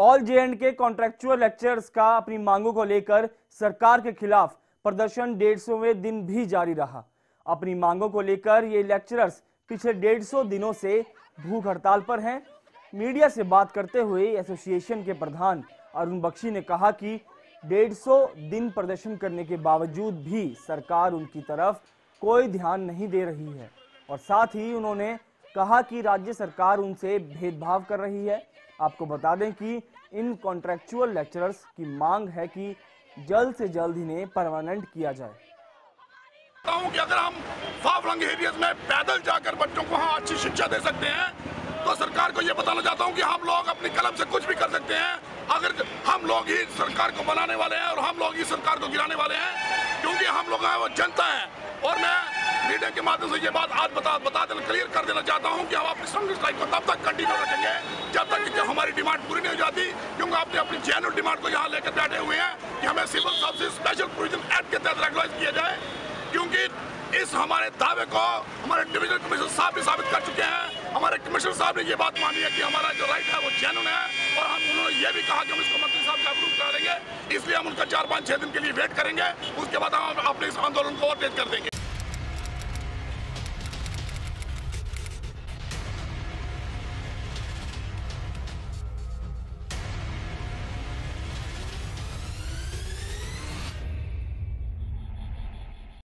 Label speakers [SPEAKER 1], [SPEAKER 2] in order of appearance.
[SPEAKER 1] All J and K contractual lecturers का अपनी मांगों को लेकर सरकार के खिलाफ प्रदर्शन डेढ़ दिन भी जारी रहा। अपनी मांगों को लेकर ये लेक्चरर्स पिछले डेढ़ सौ दिनों से भूख हड़ताल पर हैं। मीडिया से बात करते हुए एसोसिएशन के प्रधान अरुण बख्शी ने कहा कि डेढ़ सौ दिन प्रदर्शन करने के बावजूद भी सरकार उनकी तरफ़ कोई ध्यान नहीं दे रही है और साथ ही उन्होंने कहा कि राज्य सरकार उनसे भेदभाव कर रही है। आपको बता दें कि इन कॉन्ट्रेक्चुअल लेक्चरर्स की मांग है कि जल्द से जल्द इन्हें परमानेंट किया जाए।
[SPEAKER 2] कि अगर हम फाफ लंग एरियाज़ में पैदल जाकर बच्चों को वहाँ अच्छी शिक्षा दे सकते हैं तो सरकार को ये बताना चाहता हूँ कि हम लोग अपनी कलम से कुछ भी कर सकते हैं। अगर हम लोग ही सरकार को बनाने वाले हैं और हम लोग ही सरकार को गिराने वाले हैं, क्योंकि हम लोग हैं, वो जनता है। और मैं मीडिया के माध्यम से ये बात आज बता बता देना क्लियर कर देना चाहता हूँ कि हम अपनी संघर्ष को तब तक कंटिन्यू रखेंगे जब तक कि हमारी डिमांड पूरी नहीं हो जाती। क्योंकि आपने अपनी जेनुअल डिमांड को यहाँ लेकर बैठे हुए हैं कि हमें civil service special provision act के तहत रेगुलाइज किया जाए। क्योंकि इस हमारे दावे को हमारे डिविजनल कमिश्नर साहब भी साबित कर चुके हैं। हमारे कमिश्नर साहब ने ये बात मानी है कि हमारा जो राइट है वो जेनुअन है और हम उन्होंने ये भी कहा कि हम इसको मंत्री साहब से अप्रूव करा देंगे। इसलिए हम उनका चार पाँच छः दिन के लिए वेट करेंगे। उसके बाद हम अपने इस आंदोलन को और तेज कर देंगे।